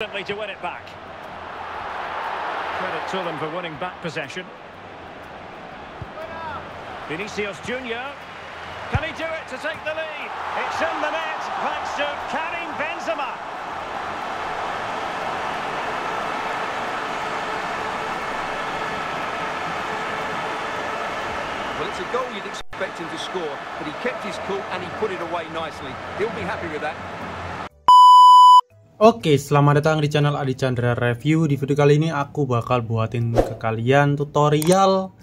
Simply to win it back. Credit to them for winning back possession. Vinicius Junior. Can he do it to take the lead? It's in the net thanks to Karim Benzema. Well, it's a goal you'd expect him to score, but he kept his cool and he put it away nicely. He'll be happy with that. Oke, selamat datang di channel Adi Chandra Review. Di video kali ini aku bakal buatin ke kalian tutorial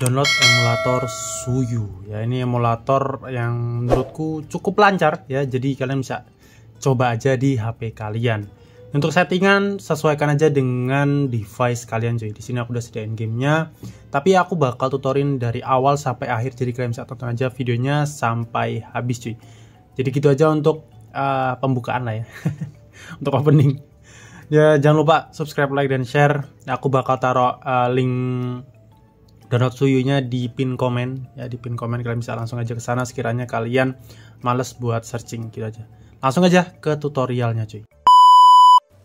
download emulator Suyu. Ya, ini emulator yang menurutku cukup lancar ya. Jadi kalian bisa coba aja di HP kalian. Untuk settingan sesuaikan aja dengan device kalian cuy. Di sini aku udah sediain gamenya. Tapi aku bakal tutorin dari awal sampai akhir jadi kalian bisa tonton aja videonya sampai habis cuy. Jadi gitu aja untuk uh, pembukaan lah ya. untuk opening. Ya jangan lupa subscribe, like dan share. Aku bakal taruh uh, link download suyunya di pin komen ya di pin komen kalian bisa langsung aja ke sana sekiranya kalian males buat searching gitu aja. Langsung aja ke tutorialnya cuy.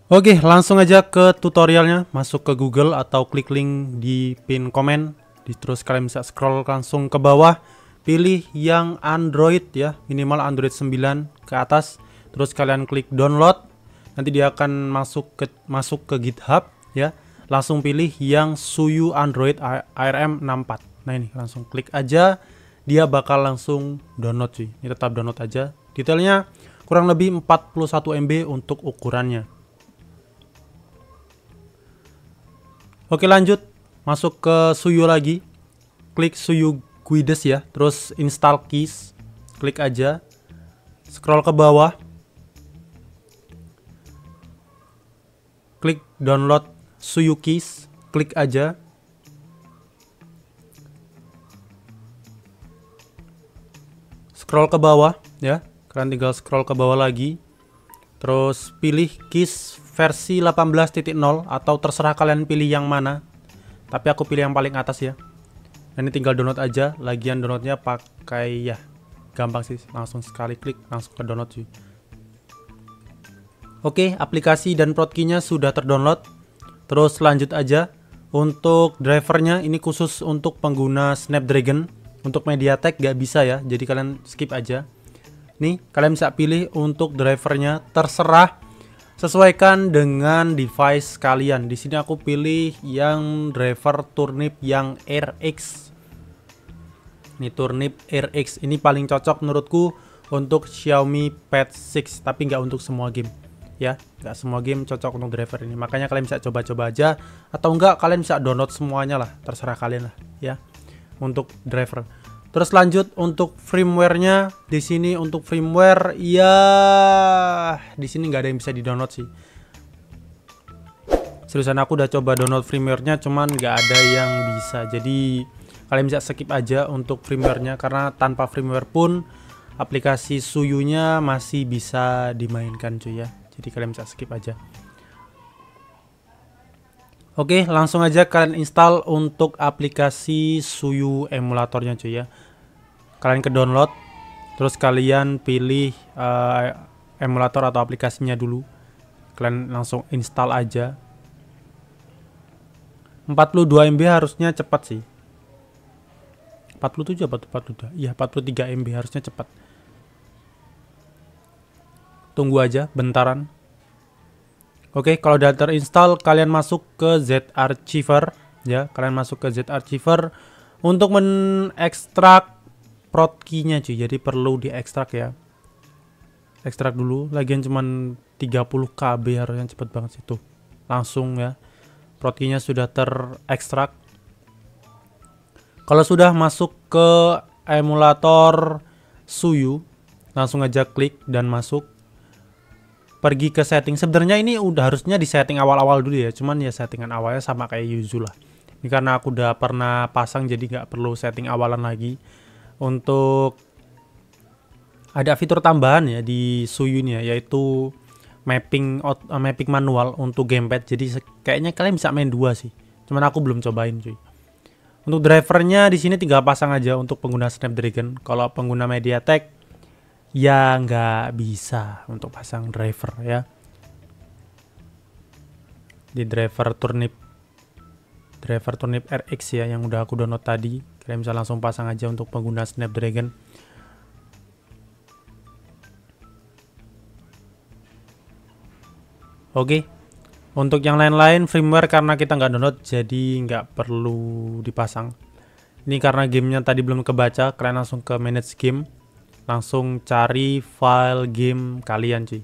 Oke, langsung aja ke tutorialnya. Masuk ke Google atau klik link di pin komen. Terus kalian bisa scroll langsung ke bawah. Pilih yang Android ya, minimal Android 9 ke atas. Terus kalian klik download. Nanti dia akan masuk ke masuk ke GitHub ya. Langsung pilih yang Suyu Android ARM 64. Nah ini langsung klik aja. Dia bakal langsung download sih. Ini tetap download aja. Detailnya kurang lebih 41 MB untuk ukurannya. Oke lanjut masuk ke Suyu lagi klik Suyu Guides ya terus install keys klik aja scroll ke bawah klik download Suyu keys klik aja. Scroll ke bawah ya. Kalian tinggal scroll ke bawah lagi. Terus pilih keys versi 18.0 atau terserah kalian pilih yang mana. Tapi aku pilih yang paling atas ya. Nah, ini tinggal download aja. Lagian downloadnya pakai ya gampang sih. Langsung sekali klik langsung ke download sih oke aplikasi dan protkinya sudah terdownload terus lanjut aja untuk drivernya ini khusus untuk pengguna Snapdragon untuk MediaTek gak bisa ya jadi kalian skip aja nih kalian bisa pilih untuk drivernya terserah sesuaikan dengan device kalian. Di sini aku pilih yang driver turnip yang RX. Ini turnip RX ini paling cocok menurutku untuk Xiaomi Pad 6, tapi nggak untuk semua game. Ya, nggak semua game cocok untuk driver ini. Makanya kalian bisa coba-coba aja atau enggak kalian bisa download semuanya lah, terserah kalian lah ya. Untuk driver. Terus lanjut untuk firmware-nya di sini untuk firmware ya di sini nggak ada yang bisa di-download sih. Seriusan aku udah coba download firmware-nya cuman nggak ada yang bisa. Jadi kalian bisa skip aja untuk firmware-nya karena tanpa firmware pun aplikasi Suyunya masih bisa dimainkan cuy ya. Jadi kalian bisa skip aja. Oke, langsung aja kalian install untuk aplikasi Suyu emulatornya cuy ya. Kalian ke download, terus kalian pilih uh, emulator atau aplikasinya dulu. Kalian langsung install aja. 42 MB harusnya cepat sih. 47 apa 42? Iya, 43 MB harusnya cepat. Tunggu aja bentaran. Oke, kalau udah terinstall, kalian masuk ke Z Archiver ya. Kalian masuk ke Z Archiver untuk mengekstrak prot key-nya cuy. Jadi perlu diekstrak ya. Ekstrak dulu, lagian cuman 30 KB harusnya cepet banget sih tuh. Langsung ya. Prot key-nya sudah terekstrak. Kalau sudah masuk ke emulator Suyu, langsung aja klik dan masuk pergi ke setting. Sebenarnya ini udah harusnya di setting awal-awal dulu ya. Cuman ya settingan awalnya sama kayak Yuzu lah. Ini karena aku udah pernah pasang jadi nggak perlu setting awalan lagi. Untuk ada fitur tambahan ya di Suyu ini ya, yaitu mapping uh, mapping manual untuk gamepad. Jadi kayaknya kalian bisa main dua sih. Cuman aku belum cobain cuy. Untuk drivernya di sini tinggal pasang aja untuk pengguna Snapdragon. Kalau pengguna MediaTek ya nggak bisa untuk pasang driver ya. Di driver turnip driver turnip RX ya yang udah aku download tadi. Kalian bisa langsung pasang aja untuk pengguna Snapdragon. Oke untuk yang lain-lain firmware karena kita nggak download jadi nggak perlu dipasang. Ini karena gamenya tadi belum kebaca kalian langsung ke manage game langsung cari file game kalian cuy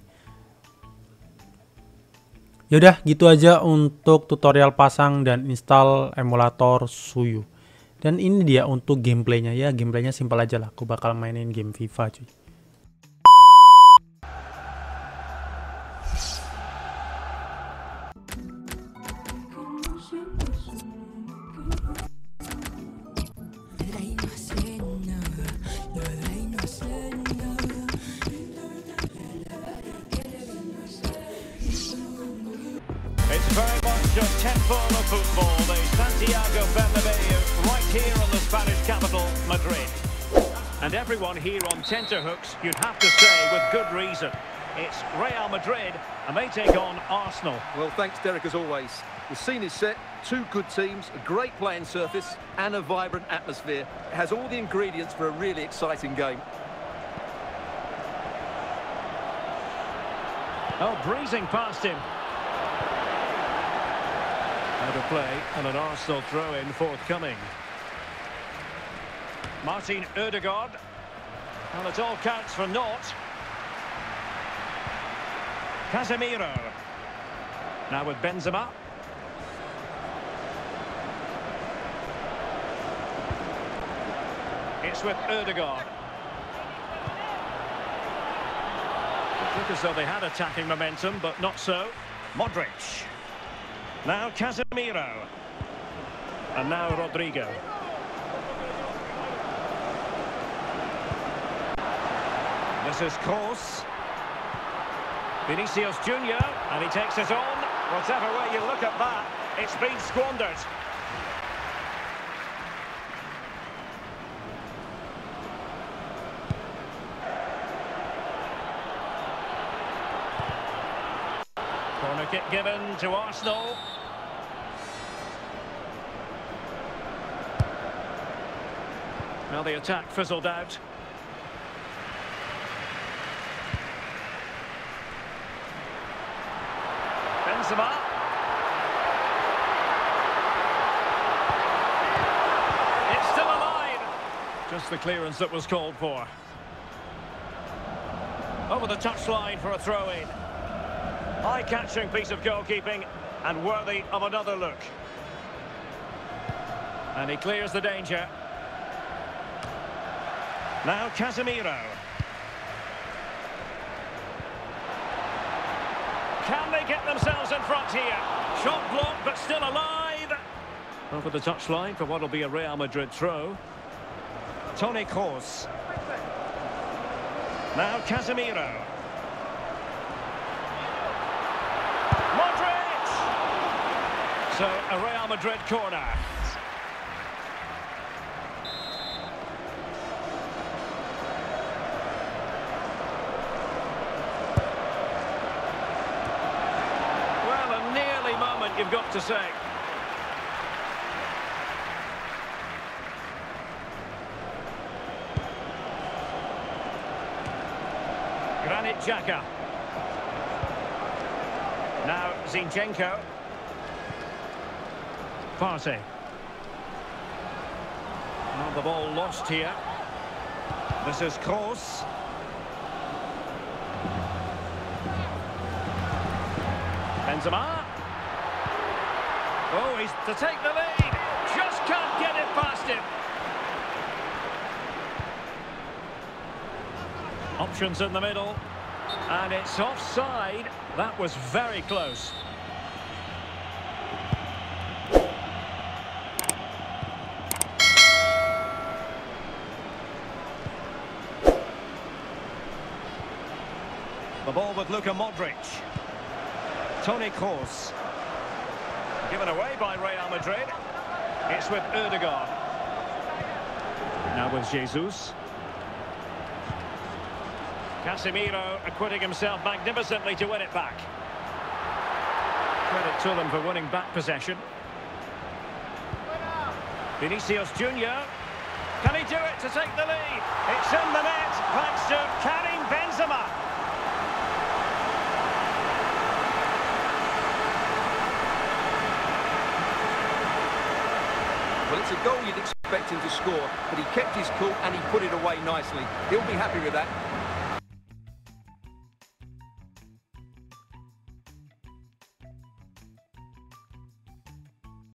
Yaudah gitu aja untuk tutorial pasang dan install emulator Suyu. Dan ini dia untuk gameplaynya ya, gameplaynya simpel aja lah. Aku bakal mainin game FIFA cuy. Very much a of football, the Santiago Bernabeu, right here on the Spanish capital, Madrid. And everyone here on tenterhooks, you'd have to say, with good reason. It's Real Madrid, and they take on Arsenal. Well, thanks, Derek, as always. The scene is set, two good teams, a great playing surface, and a vibrant atmosphere. It has all the ingredients for a really exciting game. Oh, breezing past him. Out of play and an Arsenal throw-in forthcoming. Martin Odegaard. And it all counts for naught. Casemiro. Now with Benzema. It's with Odegaard. It looked as though they had attacking momentum, but not so. Modric. Now Casemiro. And now Rodrigo. This is Kroos. Vinicius Junior, and he takes it on. Whatever way you look at that, it's been squandered. Kick given to Arsenal. Now the attack fizzled out. Benzema. It's still alive. Just the clearance that was called for. Over the touchline for a throw-in. Eye-catching piece of goalkeeping and worthy of another look. And he clears the danger. Now Casemiro. Can they get themselves in front here? Shot blocked, but still alive. Over the touchline for what will be a Real Madrid throw. Tony Kroos. Now Casemiro. Modric! So, a Real Madrid corner. Well, a nearly moment, you've got to say. Granit Xhaka. Now Zinchenko. Partey. Now the ball lost here. This is Kroos. Benzema. Oh, he's to take the lead. Just can't get it past him. Options in the middle. And it's offside. That was very close. The ball with Luka Modric. Tony Kroos. Given away by Real Madrid. It's with Erdegaard. Now with Jesus. Casemiro acquitting himself magnificently to win it back. Credit to them for winning back possession. Vinicius Junior. Can he do it to take the lead? It's in the net thanks to Karim Benzema. It's a goal you'd expect him to score, but he kept his cool and he put it away nicely. He'll be happy with that.